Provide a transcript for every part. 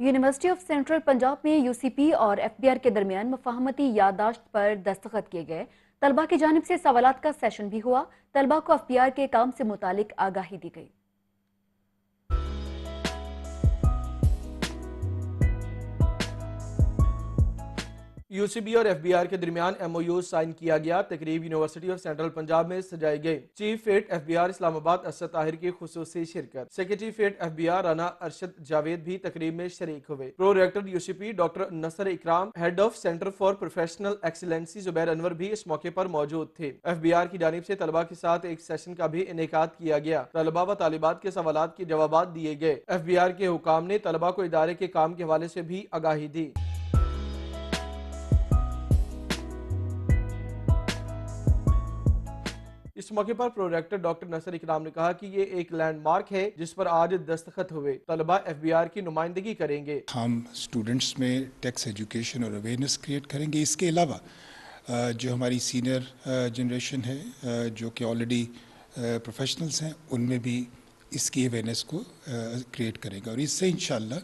University of central Punjab में UCP और FBR के दरमियान मफाहमती यादाश्त पर दस्तखत किए गए। तलबा की जानब से सवाल का सेशन भी हुआ। तलबा को एफबीआर के काम से मुतालिक आगाही दी गई। यूसीबी और एफबीआर के दरमियान एमओयू साइन किया गया। तकरीब यूनिवर्सिटी ऑफ़ सेंट्रल पंजाब में सजाई गई। चीफ फेट एफबीआर इस्लामाबाद असद ताहिर की खसूसी शिरकत। सेक्रेटरी फेट एफबीआर राना अरशद जावेद भी तकरीब में शरीक हुए। Pro rector UCP doctor Nasar Ikram head of centre for professional excellency Zubair Anwar भी इस मौके आरोप मौजूद थे। एफ़ बी आर की जानब ऐसी तलबा के साथ एक सेशन का भी इनका किया गया। तलबा व तालिबात के सवाल के जवाब दिए गए। एफ़ बी आर के हुकाम ने तलबा को इदारे के काम के हवाले ऐसी भी आगाही दी। इस मौके पर प्रोरेक्टर डॉक्टर नसर इकराम ने कहा कि ये एक लैंडमार्क है, जिस पर आज दस्तखत हुए। तलबा एफ़ की नुमाइंदगी करेंगे। हम स्टूडेंट्स में टैक्स एजुकेशन और अवेयरनेस क्रिएट करेंगे। इसके अलावा जो हमारी सीनियर जनरेशन है जो कि ऑलरेडी प्रोफेशनल्स हैं, उनमें भी इसकी अवेयरनेस को क्रिएट करेगा। और इससे इन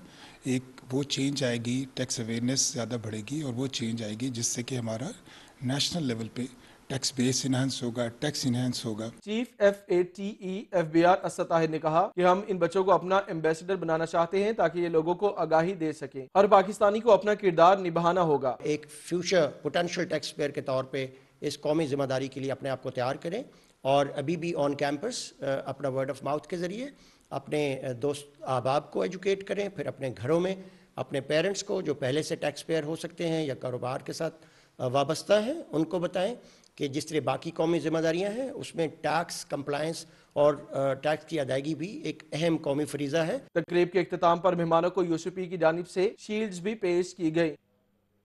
एक वो चेंज आएगी टैक्स अवेयरनेस ज़्यादा बढ़ेगी और वो चेंज आएगी, जिससे कि हमारा नेशनल लेवल पे टैक्स बेस इनहेंस होगा टैक्स इनहेंस होगा। Chief F A T E F B R Asad Tahir ने कहा कि हम इन बच्चों को अपना एम्बेसडर बनाना चाहते हैं ताकि ये लोगों को आगाही दे सके। हर पाकिस्तानी को अपना किरदार निभाना होगा। एक फ्यूचर पोटेंशियल टैक्स पेयर के तौर पर इस कौमी ज़िम्मेदारी के लिए अपने आप को तैयार करें और अभी भी ऑन कैंपस अपना वर्ड ऑफ़ माउथ के ज़रिए अपने दोस्त अहबाब को एजुकेट करें फिर अपने घरों में अपने पेरेंट्स को जो पहले से टैक्स पेयर हो सकते हैं या कारोबार के साथ वाबस्ता हैं, उनको बताएँ कि जिस तरह बाकी कौमी जिम्मेदारियाँ हैं, उसमें टैक्स कंप्लायंस और टैक्स की अदायगी भी एक अहम कौमी फरीजा है। तकरीब के अख्ताम पर मेहमानों को यूसीपी की जानब से शील्ड भी पेश की गई।